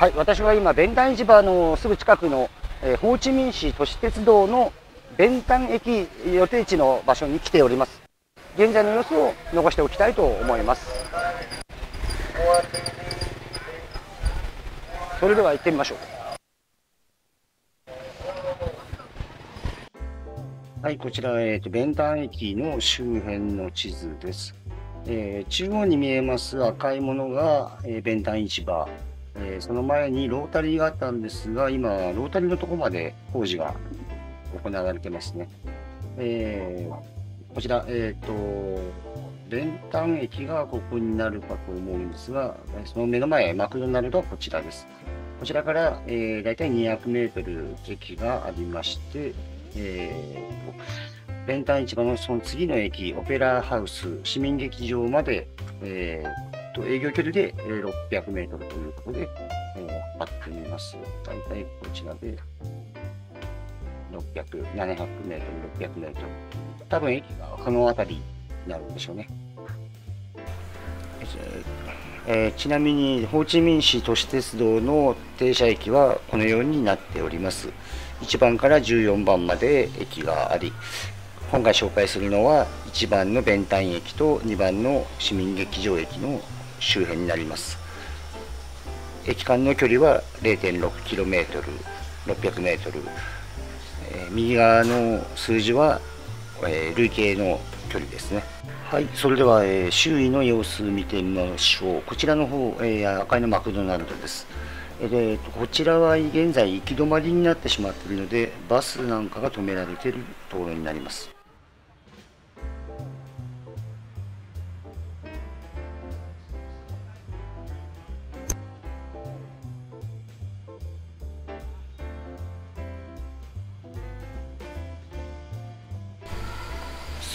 はい、私は今、弁丹市場のすぐ近くの、えー、ホーチミン市都市鉄道の弁丹駅予定地の場所に来ております。現在の様子を残しておきたいと思います。それでは行ってみましょう。はい、こちら、えーと、弁丹駅の周辺の地図です。えー、中央に見えます赤いものが、えー、弁丹市場えー、その前にロータリーがあったんですが、今、ロータリーのところまで工事が行われてますね。えー、こちら、えっ、ー、と、練炭駅がここになるかと思うんですが、その目の前、マクドナルドはこちらです。こちらから、えー、大体200メートル駅がありまして、えー、練炭市場のその次の駅、オペラハウス、市民劇場まで、えー、と営業距離で600メートルということで、えー、測ってみます。大体こちらで600、700メートル、600メートル。多分駅がこの辺りになるんでしょうね。えー、ちなみにホーチミン市都市鉄道の停車駅はこのようになっております1番から14番まで駅があり今回紹介するのは1番の弁丹駅と2番の市民劇場駅の周辺になります駅間の距離は 0.6km、600m、え、右側の数字は、えー、累計の距離ですね。はいそれでは、えー、周囲の様子見てみましょう。こちらの方、えー、赤いのマクドナルドです。えー、こちらは現在行き止まりになってしまっているのでバスなんかが止められているところになります。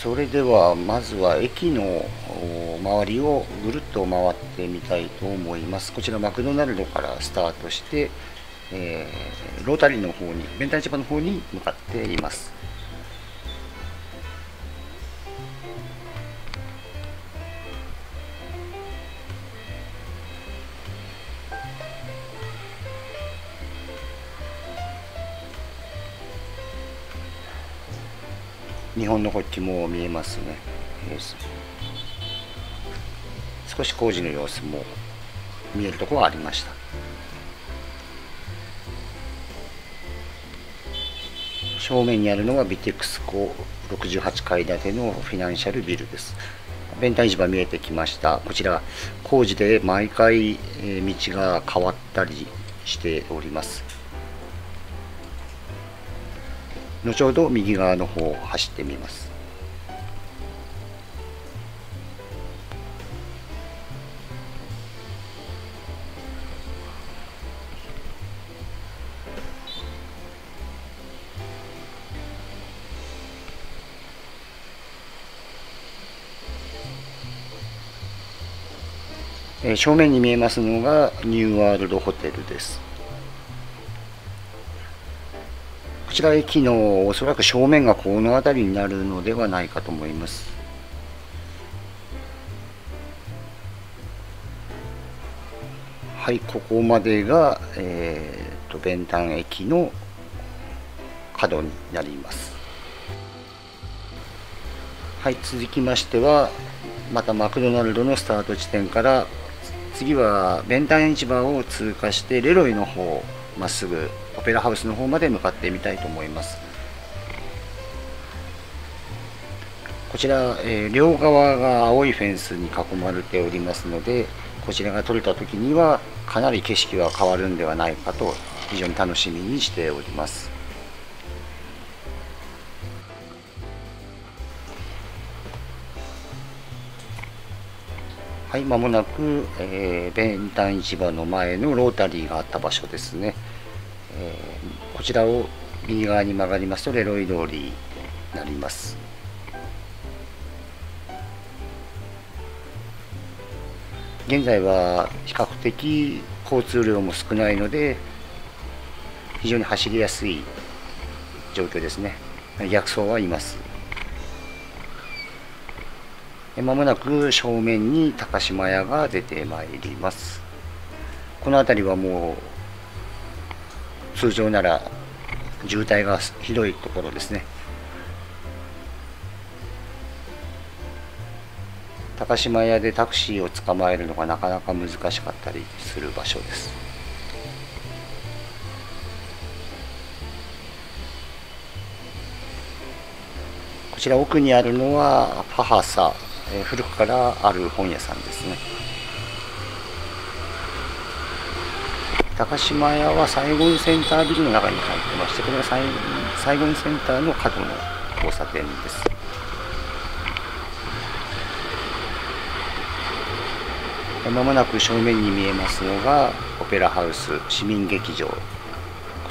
それではまずは駅の周りをぐるっと回ってみたいと思います。こちらマクドナルドからスタートして、えー、ロータリーの方に弁天市場の方に向かっています。日本の国旗も見えますね。少し工事の様子も見えるところはありました。正面にあるのがビテクスコ68階建てのフィナンシャルビルです。弁天市場見えてきました。こちら工事で毎回道が変わったりしております。後ほど右側の方を走ってみます。正面に見えますのがニューワールドホテルです。ちら駅のおそらく正面がこの辺りになるのではないかと思います。はいここまでが、えーと、弁丹駅の角になります。はい続きましてはまたマクドナルドのスタート地点から次は弁丹市場を通過してレロイの方まっすぐオペラハウスの方まで向かってみたいと思いますこちら、えー、両側が青いフェンスに囲まれておりますのでこちらが撮れた時にはかなり景色は変わるんではないかと非常に楽しみにしておりますはい、まもなく、えー、弁丹市場の前のロータリーがあった場所ですね。こちらを右側に曲がりますとレロイ通りなります。現在は比較的交通量も少ないので非常に走りやすい状況ですね。逆走はいます。まもなく正面に高島屋が出てまいります。この辺りはもう通常なら渋滞がひどいところですね。高島屋でタクシーを捕まえるのがなかなか難しかったりする場所です。こちら奥にあるのはファハサ古くからある本屋さんですね。高島屋はサイゴンセンタービルの中に入ってましてこれがサイサイゴンセンターの角の交差点ですまもなく正面に見えますのがオペラハウス市民劇場こ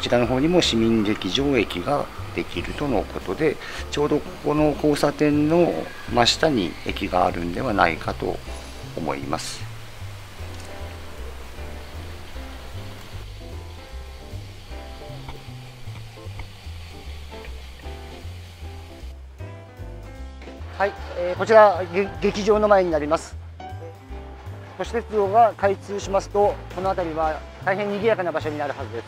ちらの方にも市民劇場駅ができるとのことでちょうどここの交差点の真下に駅があるんではないかと思います。はい、えー、こちら劇場の前になります。都市鉄道が開通しますとこの辺りは大変賑やかな場所になるはずです。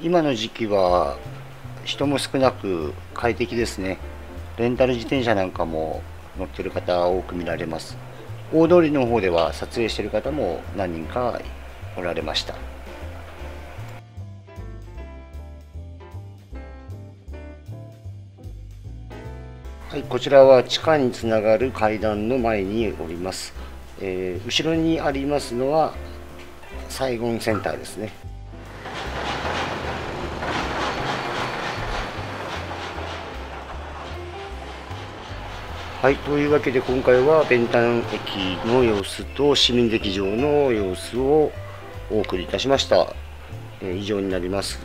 今の時期は人も少なく快適ですねレンタル自転車なんかも乗ってる方多く見られます大通りの方では撮影してる方も何人かおられました。はい、こちらは地下につながる階段の前におります、えー、後ろにありますのはサイゴンセンターですね。はい、というわけで今回は弁丹駅の様子と市民劇場の様子をお送りいたしました。え、以上になります。